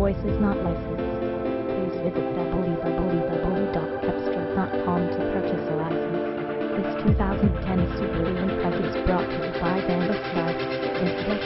voice is not licensed. Please visit www.cepstral.com to purchase a license. This 2010 Subaru Impreza is brought to you by Dallas Drive. Visit us